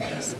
Christ.